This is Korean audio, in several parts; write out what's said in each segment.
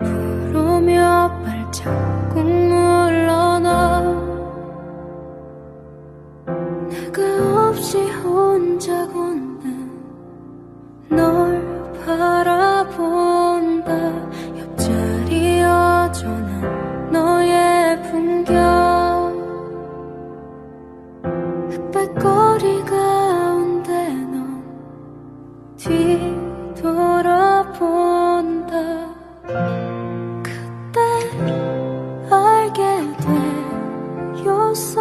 부르며 발자국 물러나 내가 없이 혼자 걷는 널 바라본다. 옆자리 여전한 너의 풍경. 흑백거리 가운데 넌 뒤 되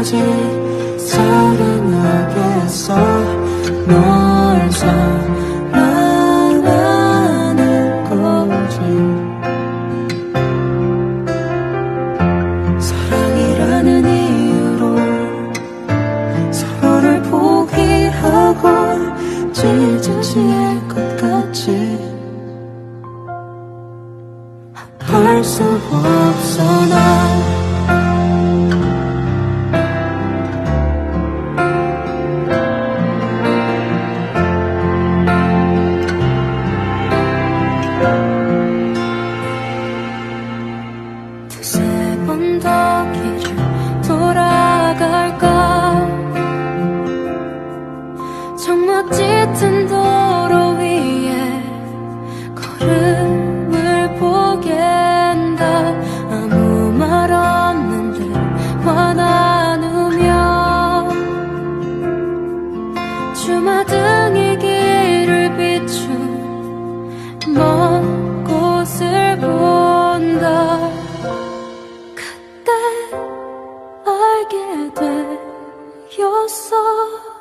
이별까지 사랑하겠어. 널 사랑하는 거지. 사랑이라는 이유로 서로를 포기하고 찢어질 것 같지. 할수 없어 정말 짙은 도로 위에 걸음을 보겠다. 아무 말 없는 대화 나누며 주마등이 길을 비춘 먼 곳을 본다. 그때 알게 되었어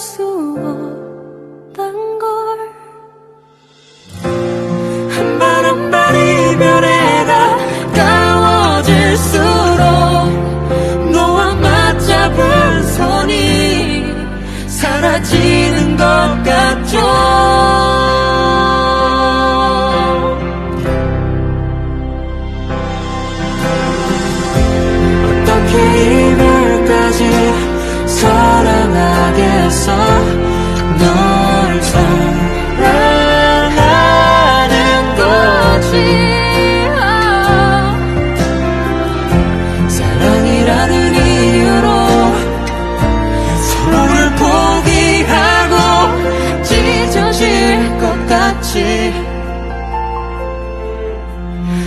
수 없단 걸. 한발 한 발 이별에 가까워질수록 너와 맞잡은 손이 사라지 사랑하겠어 널 사랑하는 거지. 사랑이라는 이유로 서로를 포기하고 찢어질 것 같이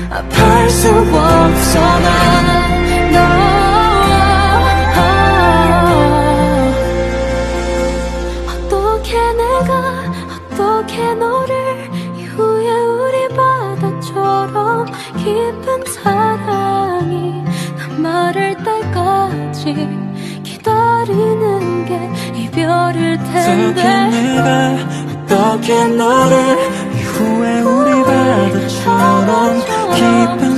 아플 수 없어 난 기다리는 게 이별일 텐데. 내가 어떻게 너를 이후에 우리 바다처럼 깊은